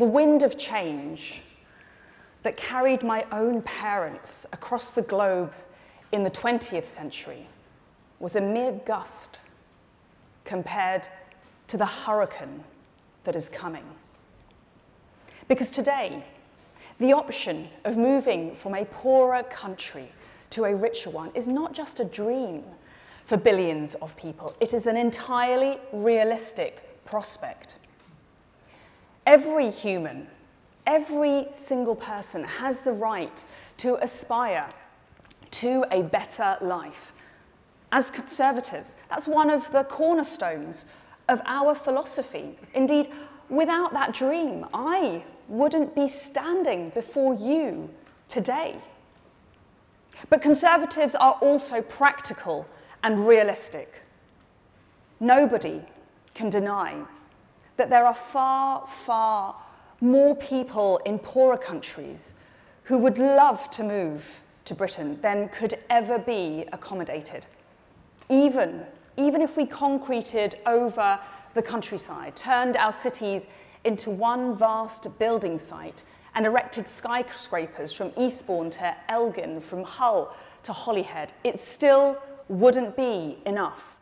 the wind of change that carried my own parents across the globe in the 20th century was a mere gust compared to the hurricane that is coming. Because today, the option of moving from a poorer country to a richer one is not just a dream for billions of people, it is an entirely realistic prospect. Every human, every single person has the right to aspire to a better life. As conservatives, that's one of the cornerstones of our philosophy. Indeed, without that dream, I wouldn't be standing before you today. But conservatives are also practical and realistic. Nobody can deny that there are far, far more people in poorer countries who would love to move to Britain than could ever be accommodated. Even, even if we concreted over the countryside, turned our cities into one vast building site, and erected skyscrapers from Eastbourne to Elgin, from Hull to Holyhead, it still wouldn't be enough